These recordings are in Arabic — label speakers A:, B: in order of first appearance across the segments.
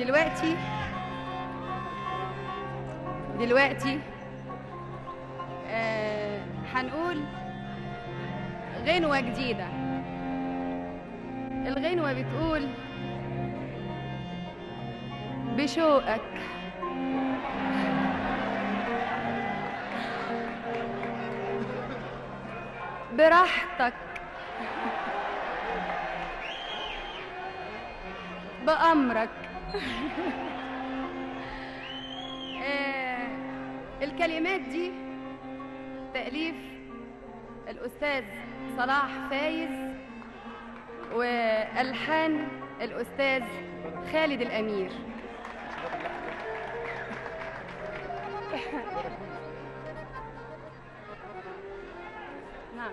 A: دلوقتي؟ دلوقتي؟ آه، هنقول غنوة جديدة. الغنوة بتقول بشوقك. براحتك. بأمرك. الكلمات دي تأليف الأستاذ صلاح فايز وألحان الأستاذ خالد الأمير. نعم.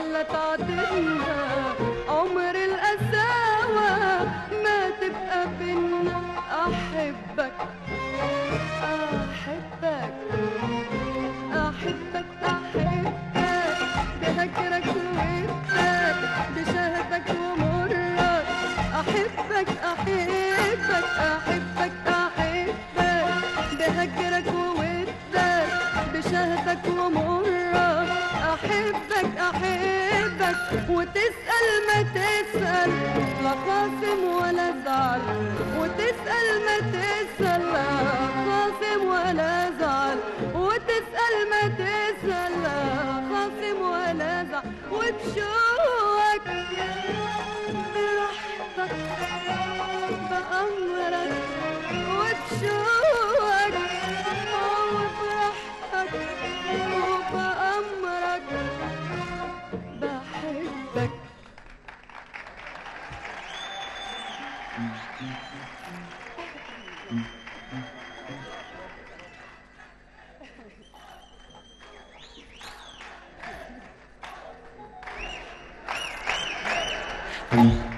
A: على تعذبنا وتسأل ما تسأل لا خاصم ولا زعل. وتسأل ما تسأل لا خاصم ولا زعل. وتسأل ما تسأل لا خاصم ولا زعل. وتشوك برحمتك بأمرك. وتشوك Thank.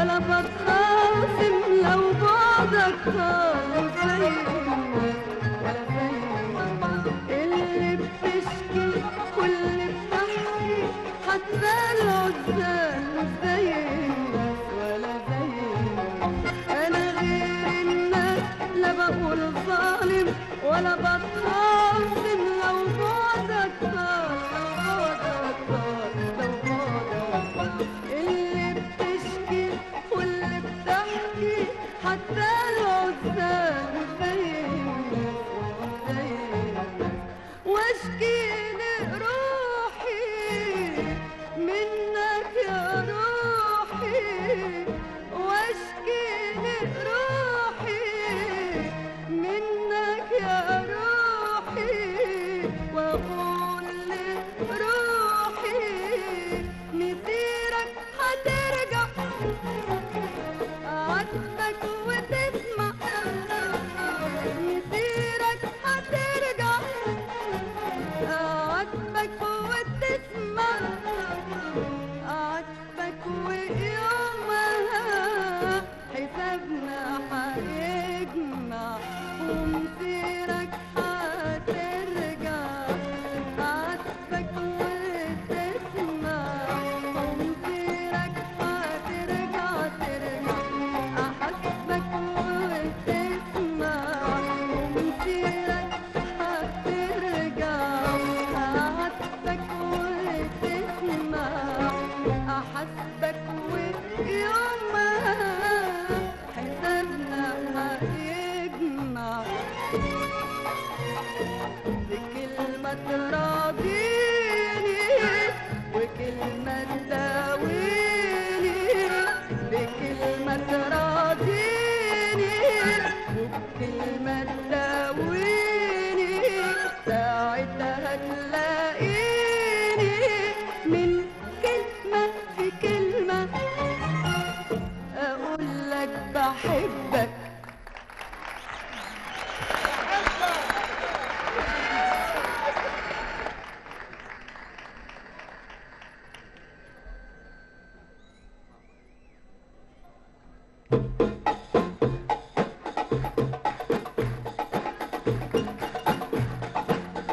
A: ولا بتخاف لو بعدك طال زي mim.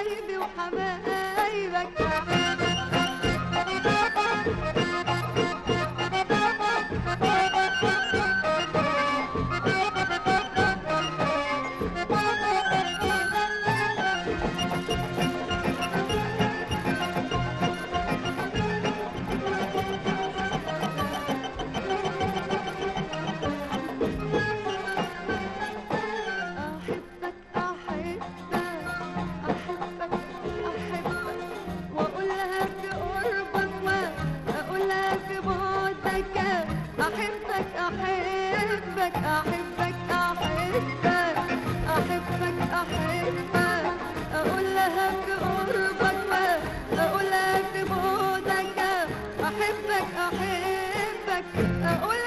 A: حبايبي وحماقي أحبك أحبك أحبك أحبك أحبك. أقول لها بقربك أقول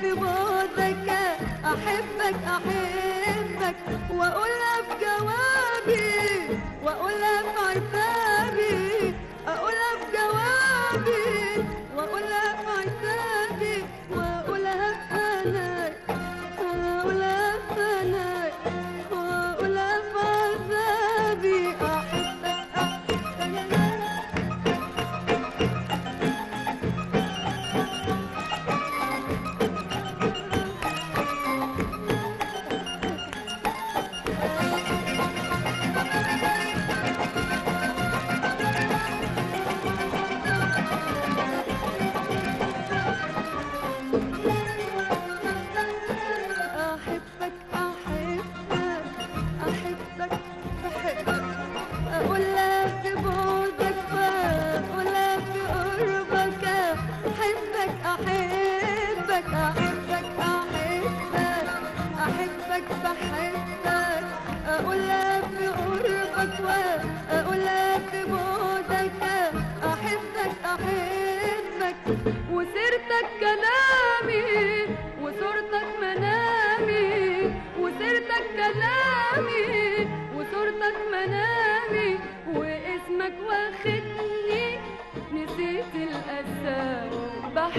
A: في أحبك أحبك وأقولها في جوابي وأقولها في عتابي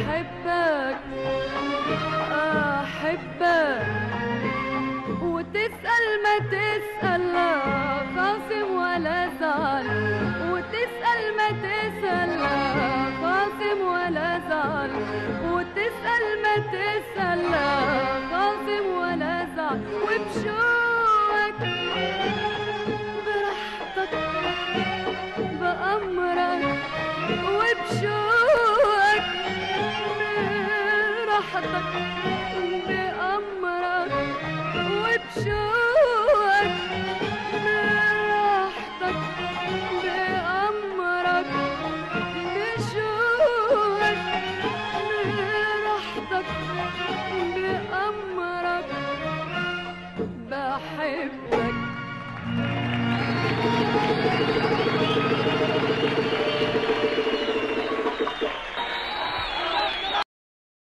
A: أحبك أحبك. وتسأل ما تسأل خاصم ولا زعل. وتسأل ما تسأل لا خاصم ولا زعل. obrigada, Daniel.